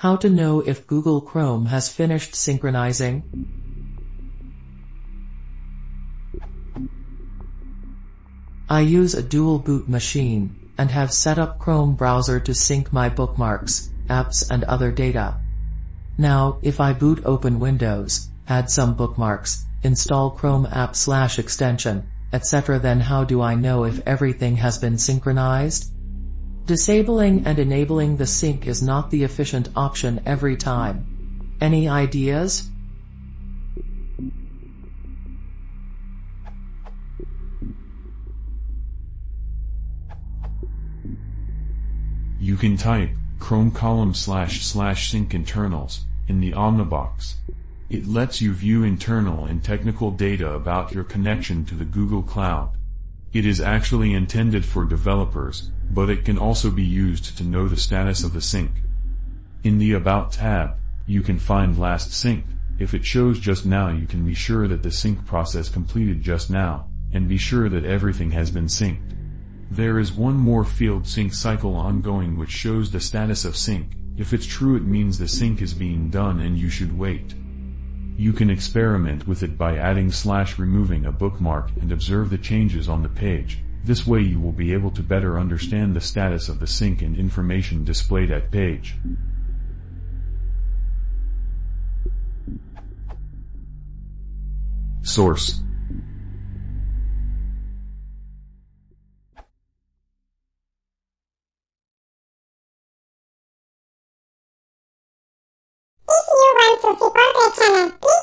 How to know if Google Chrome has finished synchronizing? I use a dual boot machine and have set up Chrome browser to sync my bookmarks, apps and other data. Now, if I boot open Windows, add some bookmarks, install Chrome app slash extension, etc. then how do I know if everything has been synchronized? Disabling and enabling the sync is not the efficient option every time. Any ideas? You can type Chrome colon slash slash sync internals in the Omnibox. It lets you view internal and technical data about your connection to the Google Cloud. It is actually intended for developers, but it can also be used to know the status of the sync. In the About tab, you can find last sync. If it shows just now you can be sure that the sync process completed just now, and be sure that everything has been synced. There is one more field sync cycle ongoing which shows the status of sync. If it's true it means the sync is being done and you should wait. You can experiment with it by adding slash removing a bookmark and observe the changes on the page. This way you will be able to better understand the status of the sync and information displayed at page. Source If you want